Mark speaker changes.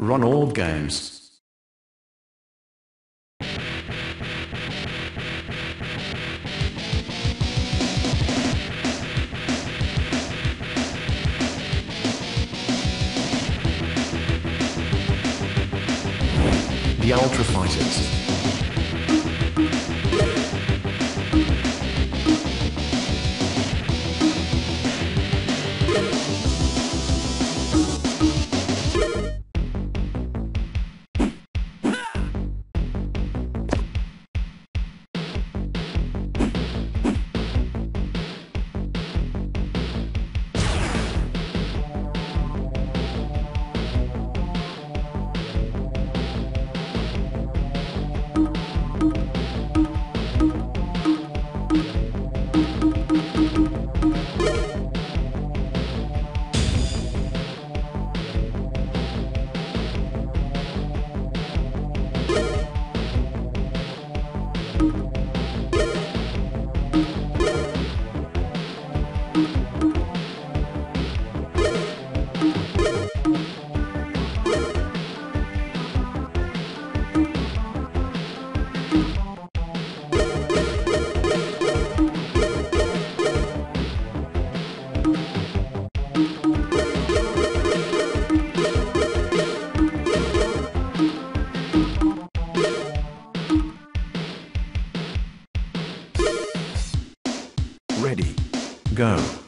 Speaker 1: Run all games. The Ultra Fighters. Ready. Go.